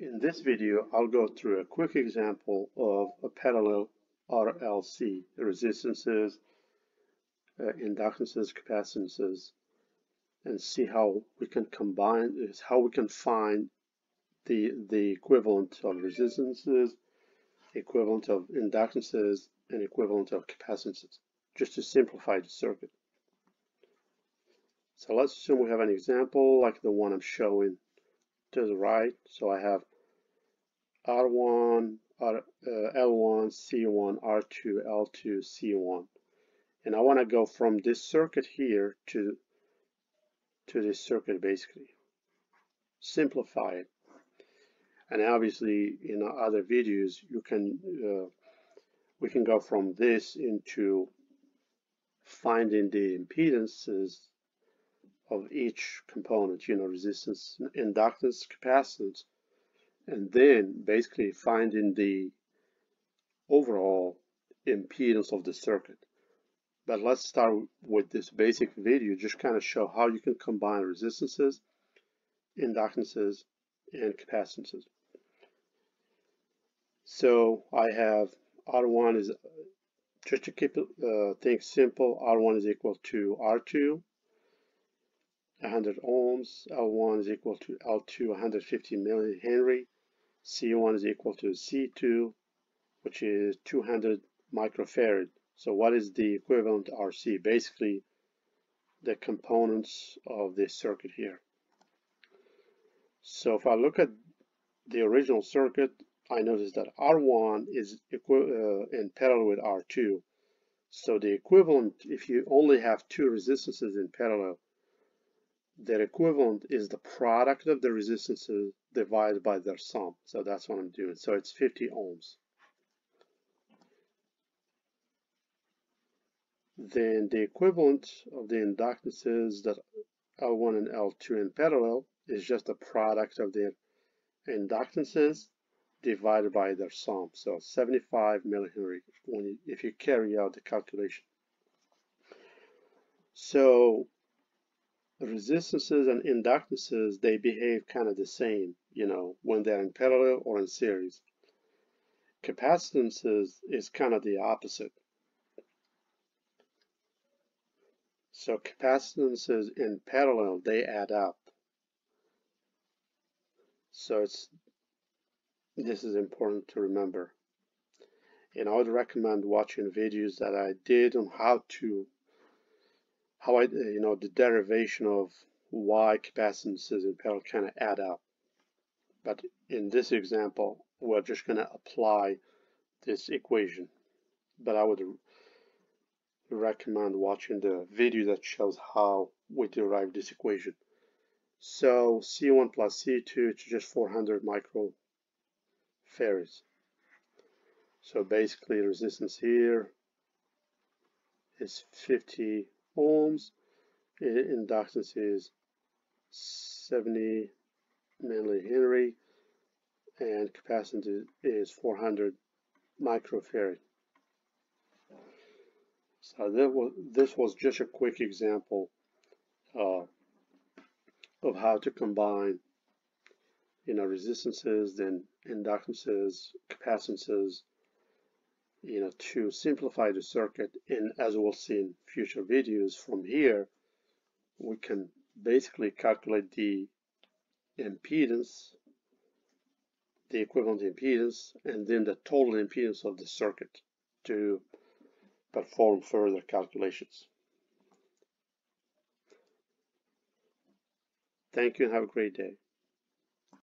In this video, I'll go through a quick example of a parallel RLC, resistances, uh, inductances, capacitances, and see how we can combine how we can find the the equivalent of resistances, equivalent of inductances, and equivalent of capacitances, just to simplify the circuit. So let's assume we have an example like the one I'm showing to the right. So I have R1, R, uh, L1, C1, R2, L2, C1. And I want to go from this circuit here to, to this circuit basically. Simplify it. And obviously in other videos you can uh, we can go from this into finding the impedances of each component, you know, resistance, inductance, capacitance, and then basically finding the overall impedance of the circuit. But let's start with this basic video, just kind of show how you can combine resistances, inductances, and capacitances. So I have R1 is, just to keep uh, things simple, R1 is equal to R2, 100 ohms, L1 is equal to L2, 150 millihenry, C1 is equal to C2, which is 200 microfarad. So what is the equivalent RC? Basically, the components of this circuit here. So if I look at the original circuit, I notice that R1 is uh, in parallel with R2. So the equivalent, if you only have two resistances in parallel, their equivalent is the product of the resistances divided by their sum. So that's what I'm doing. So it's 50 ohms. Then the equivalent of the inductances that L1 and L2 in parallel is just the product of their inductances divided by their sum. So 75 millihenry when you, if you carry out the calculation. So resistances and inductances, they behave kind of the same, you know, when they're in parallel or in series. Capacitances is kind of the opposite. So capacitances in parallel, they add up. So it's this is important to remember. And I would recommend watching videos that I did on how to how I, you know, the derivation of why capacitances in parallel kind of add up. But in this example, we're just going to apply this equation. But I would recommend watching the video that shows how we derive this equation. So C1 plus C2 is just 400 microfarads. So basically resistance here is 50 ohms. Inductance is 70 millihenry and capacitance is 400 microfarad. So was, this was just a quick example uh, of how to combine you know, resistances, then inductances, capacitances, you know, to simplify the circuit. And as we'll see in future videos from here, we can basically calculate the impedance, the equivalent impedance, and then the total impedance of the circuit to perform further calculations. Thank you and have a great day.